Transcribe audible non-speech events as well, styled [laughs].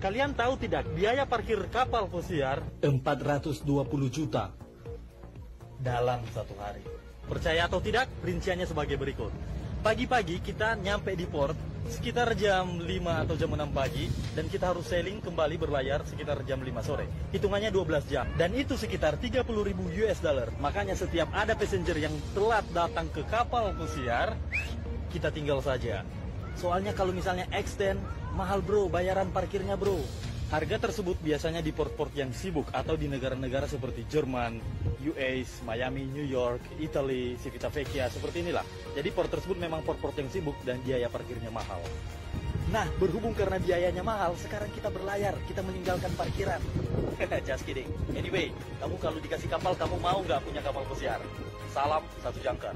Kalian tahu tidak, biaya parkir kapal pesiar 420 juta. dalam satu hari. Percaya atau tidak, rinciannya sebagai berikut. Pagi-pagi kita nyampe di port sekitar jam 5 atau jam 6 pagi dan kita harus sailing kembali berlayar sekitar jam 5 sore. Hitungannya 12 jam dan itu sekitar 30 ribu US dollar. Makanya setiap ada passenger yang telat datang ke kapal pesiar, kita tinggal saja. Soalnya kalau misalnya extend, mahal bro, bayaran parkirnya bro. Harga tersebut biasanya di port-port yang sibuk atau di negara-negara seperti Jerman, US, Miami, New York, Italy, Civitavecchia, seperti inilah. Jadi port tersebut memang port-port yang sibuk dan biaya parkirnya mahal. Nah, berhubung karena biayanya mahal, sekarang kita berlayar, kita meninggalkan parkiran. [laughs] Just kidding. Anyway, kamu kalau dikasih kapal, kamu mau nggak punya kapal pesiar? Salam satu jangkar.